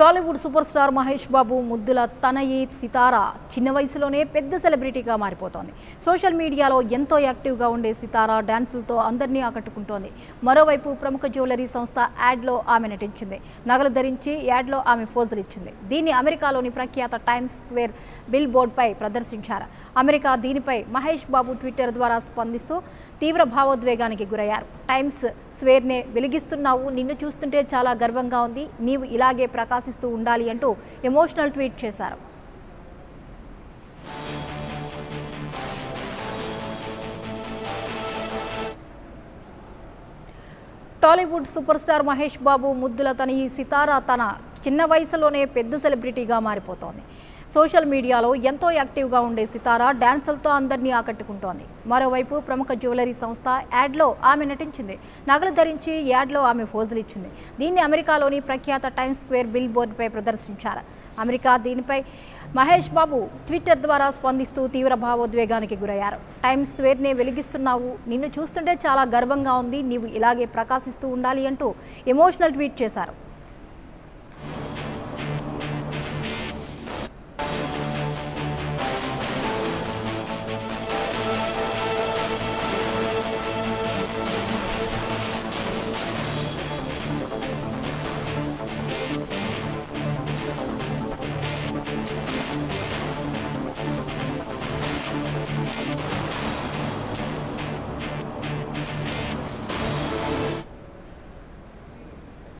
Tollywood super star Mahesh Babu ముద్దుల తనయి సితారా చిన్న వయసులోనే పెద్ద సెలబ్రిటీగా మారిపోతోంది. సోషల్ మీడియాలో ఎంతో యాక్టివ్గా ఉండే సితారా డ్యాన్సులతో అందరినీ ఆకట్టుకుంటోంది. మరోవైపు ప్రముఖ జ్యువెలరీ సంస్థ యాడ్లో ఆమె నటించింది. నగలు ధరించి యాడ్లో ఆమె ఫోజులు ఇచ్చింది. దీన్ని అమెరికాలోని ప్రఖ్యాత టైమ్స్ స్క్వేర్ బిల్ బోర్డ్పై ప్రదర్శించారు. అమెరికా దీనిపై మహేష్ బాబు ట్విట్టర్ ద్వారా స్పందిస్తూ తీవ్ర భావోద్వేగానికి గురయ్యారు. టైమ్స్ స్వేర్నే వెలిగిస్తున్నావు. నిన్ను చూస్తుంటే చాలా గర్వంగా ఉంది. నీవు ఇలాగే ప్రకాశిస్తూ ఉండాలి అంటూ ఎమోషనల్ ట్వీట్ చేశారు. టాలీవుడ్ సూపర్ స్టార్ మహేష్ బాబు ముద్దుల తన ఈ సితారా తన చిన్న వయసులోనే పెద్ద సెలబ్రిటీగా మారిపోతోంది. సోషల్ మీడియాలో ఎంతో యాక్టివ్గా ఉండే సితారా డ్యాన్సులతో అందరినీ ఆకట్టుకుంటోంది. మరోవైపు ప్రముఖ జ్యువెలరీ సంస్థ యాడ్లో ఆమె నటించింది. నగలు ధరించి యాడ్లో ఆమె ఫోజులు ఇచ్చింది. దీన్ని అమెరికాలోని ప్రఖ్యాత టైమ్స్ స్క్వేర్ బిల్ బోర్డుపై ప్రదర్శించారు. అమెరికా దీనిపై మహేష్ బాబు ట్విట్టర్ ద్వారా స్పందిస్తూ తీవ్ర భావోద్వేగానికి గురయ్యారు. టైమ్స్ స్క్వేర్నే వెలిగిస్తున్నావు. నిన్ను చూస్తుంటే చాలా గర్వంగా ఉంది. నీవు ఇలాగే ప్రకాశిస్తూ ఉండాలి అంటూ ఎమోషనల్ ట్వీట్ చేశారు.